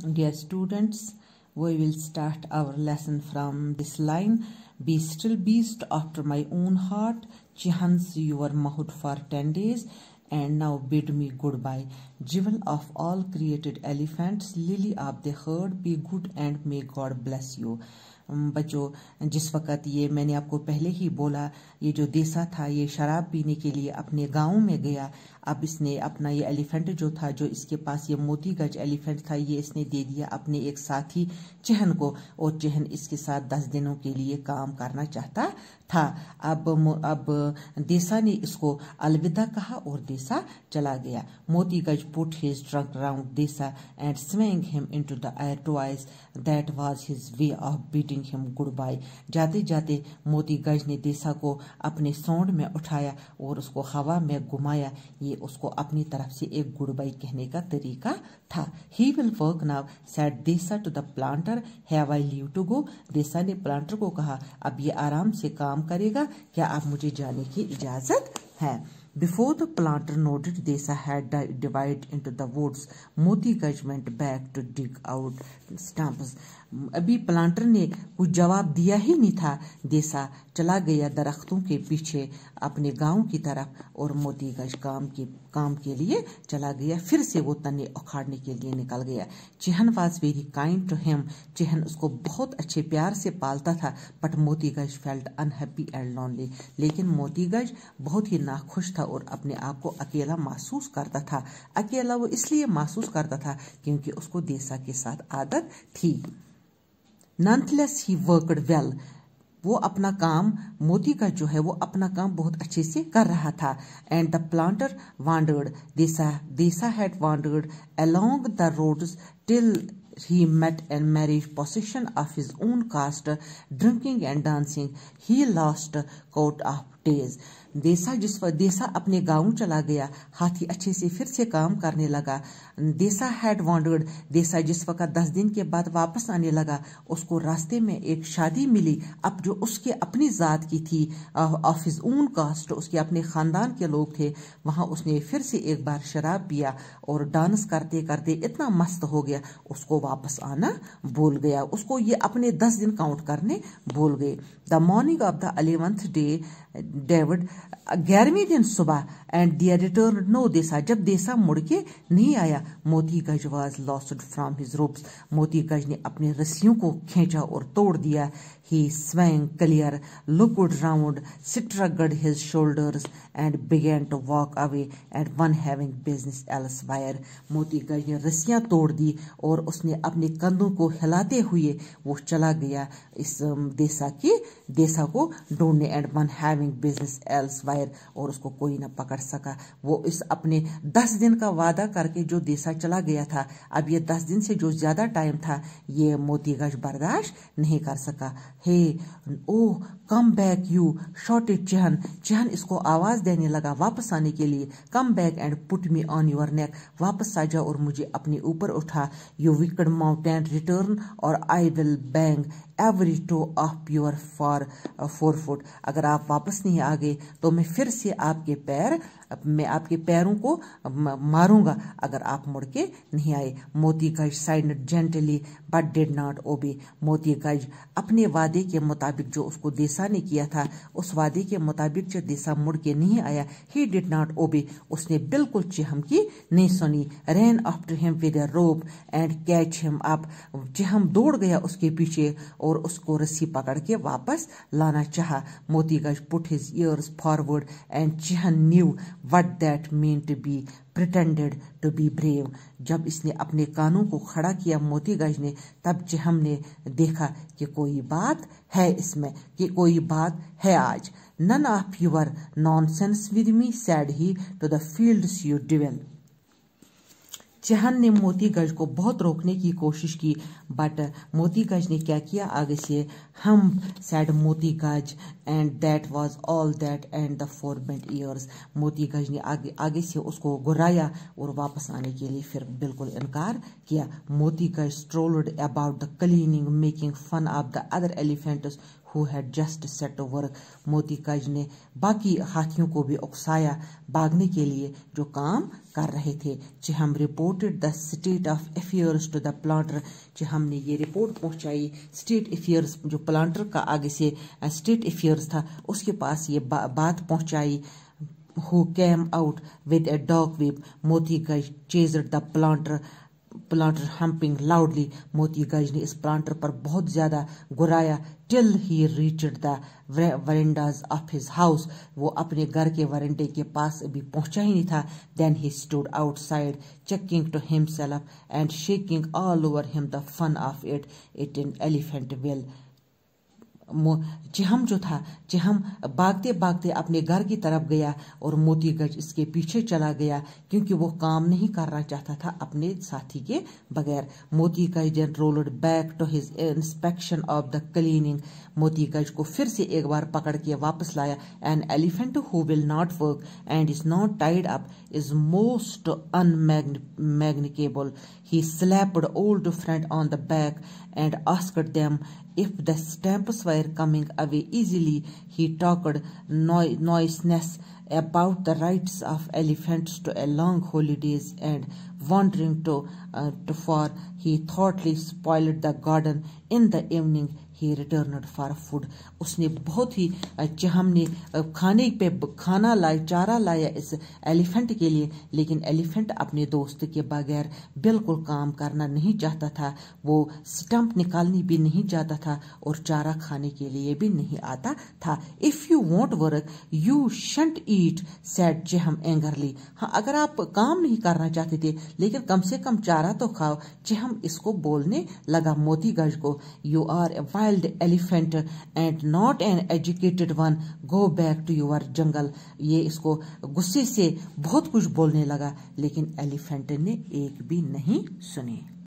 Dear students, we will start our lesson from this line. Be still beast after my own heart, chance your mahood for ten days, and now bid me goodbye. Jewel of all created elephants, lily of the herd, be good and may God bless you. बच्चों, जिस वक्त ये मैंने आपको पहले ही बोला, ये जो देसा था, ये शराब पीने के लिए अपने गाँव में गया, अब इसने अपना ये एलिफेंट जो था, जो इसके पास ये मोती गज एलिफेंट था, ये इसने दे दिया अपने एक साथी चहन को, और चहन इसके साथ दस दिनों के लिए काम करना चाहता था। अब अब देसा ने इसको अलविदा कहा और देसा चला गया। Moti Guj put his trunk round Deesa and swing him into the air toys that was his way of beating him goodbye जाते जाते मोती गज ने देसा को अपने सौंड में उठाया और उसको हवा में घुमाया। ये उसको अपनी तरफ़ से एक गुड बाई कहने का तरीका था। He will work now said Deesa to the planter ने प्लांटर को कहा, अब ये आराम से काम काम करेगा? क्या आप मुझे जाने की इजाज़त है? Before the planter noted Deesa dived into the woods Moti Guj went back to dig out stumps अभी प्लांटर ने कुछ जवाब दिया ही नहीं था। देसा चला गया दरख्तों के पीछे, अपने गाँव की तरफ़, और मोती गज काम के काम के लिए चला गया। फिर से वो तने उखाड़ने के लिए निकल गया। Chihun was very kind to him Chihun उसको बहुत अच्छे प्यार से पालता था बट मोती गज फेल्ट अनहैप्पी एंड लॉनली लेकिन मोती गज बहुत ही नाखुश था और अपने आप को अकेला महसूस करता था। अकेला वो इसलिए महसूस करता था क्योंकि उसको देसा के साथ आदत थी। नॉनथलेस ही वर्कड वेल वो अपना काम, मोती का जो है, वो अपना काम बहुत अच्छे से कर रहा था। And the planter wandered Deesa had wandered along the roads till he met and marriage possession of his own caste drinking and dancing he lost count of days Deesa जिस पर देसा अपने गाँव चला गया, हाथी अच्छे से फिर से काम करने लगा। देसा हैड वॉन्डर्ड देसा जिस वक्त दस दिन के बाद वापस आने लगा, उसको रास्ते में एक शादी मिली। अब जो उसके अपनी जात की थी ऑफ़ हिज ओन कास्ट उसके अपने खानदान के लोग थे, वहाँ उसने फिर से एक बार शराब पिया और डांस करते करते इतना मस्त हो गया, उसको वापस आना भूल गया। उसको ये अपने दस दिन काउंट करने भूल गए। The morning of the eleventh day David ग्यारहवीं दिन सुबह एंड दियर रिटर्न नो देसा, जब देसा मुड़ के नहीं आया Moti Guj was lost from his ropes Moti Guj ने अपने रस्सियों को खींचा और तोड़ दिया। He swung clear looked round shrugged his shoulders and began to walk away and one having business elsewhere Moti Guj ने रस्सियाँ तोड़ दी, और उसने अपने कंधों को हिलाते हुए वो चला गया। इस, देसा के, देसा को ढूँढने and one having business elsewhere और उसको कोई ना पकड़ सका। वो इस अपने दस दिन का वादा करके जो देसा चला गया था, अब ये दस दिन से जो ज़्यादा टाइम था, ये मोती मोतीगज बर्दाश्त नहीं कर सका। Hey, oh come back you shouted चहन। चहन इसको आवाज़ देने लगा वापस आने के लिए। Come back and put me on your neck वापस आ जा और मुझे अपने ऊपर उठा। यू विकड माउंटेन रिटर्न और I will bang every toe of your four four foot अगर आप वापस नहीं आ गए तो मैं फिर से आपके पैर मैं आपके पैरों को मारूँगा। अगर आप मुड़ के नहीं आए, Moti Guj said gently but did not obey Moti Guj अपने वादे के मुताबिक जो उसको देसा ने किया था, उस वादे के मुताबिक जो देसा मुड़ के नहीं आया ही डिड नॉट ओबे उसने बिल्कुल चिहम की नहीं सुनी। Ran after him with rope and catch him up Chihun दौड़ गया उसके पीछे और उसको रस्सी पकड़ के वापस लाना चाहा। Moti Guj put his ears forward and Chihun knew what that mean to be pretended to be brave जब इसने अपने कानों को खड़ा किया मोतीगंज ने, तब जहम ने देखा कि कोई बात है इसमें, कि कोई बात है आज। None of your nonsense with me said he to the field you devil चहन ने मोतीगंज को बहुत रोकने की कोशिश की बट मोतीगंज ने क्या किया? आगे से, हम said Motiganj and that was all that and the four bent years Motiganj ने आगे आगे से उसको घुराया और वापस आने के लिए फिर बिल्कुल इनकार किया। Motiganj strolled about the cleaning making fun of the other elephants who had just set to work. मोती गज ने बाकी हाथियों को भी उकसाया भागने के लिए जो काम कर रहे थे। Chihun reported the state of affairs to the planter जो हमने ये रिपोर्ट पहुंचाई स्टेट अफेयर्स जो प्लांटर का आगे से स्टेट अफेयर्स था उसके पास ये बा, बात पहुंचाई who came out with a dog whip. Moti Guj chased the planter planter humping loudly. Moti Guj ने इस प्लांटर पर बहुत ज़्यादा Guraya. Till he reached the verandahs of his house. वो अपने घर के वरेंडे के पास अभी पहुँचा ही नहीं था। Then he stood outside chuckling to himself and shaking all over him the fun of it it in elephant will Chihun जो था, चिहम भागते भागते अपने घर की तरफ़ गया और मोती गज इसके पीछे चला गया, क्योंकि वो काम नहीं करना चाहता था अपने साथी के बगैर। Moti Guj then rolled back to his inspection of the cleaning Moti Guj को फिर से एक बार पकड़ के वापस लाया। An elephant who will not work and is not tied up is most unmanageable he slapped old friend on the back and asked them If the stamps were coming away easily, he talked no noiseless about the rights of elephants to a long holidays and wandering to, uh, to far. He thoughtfully spoiled the garden in the evening. He return for food उसने बहुत ही चहम ने खाने पे, खाना लाया, चारा लाया इस एलिफेंट के लिए, लेकिन एलिफेंट अपने दोस्त के बगैर बिल्कुल काम करना नहीं चाहता था। वो स्टंप निकालनी भी नहीं चाहता था और चारा खाने के लिए भी नहीं आता था। If you won't work you shan't eat said Chihun angrily हाँ अगर आप काम नहीं करना चाहते थे, लेकिन कम से कम चारा तो खाओ। चहम इसको बोलने लगा मोती गज को you are a wild elephant and not an educated one go back to your jungle ये इसको गुस्से से बहुत कुछ बोलने लगा लेकिन एलिफेंट ने एक भी नहीं सुनी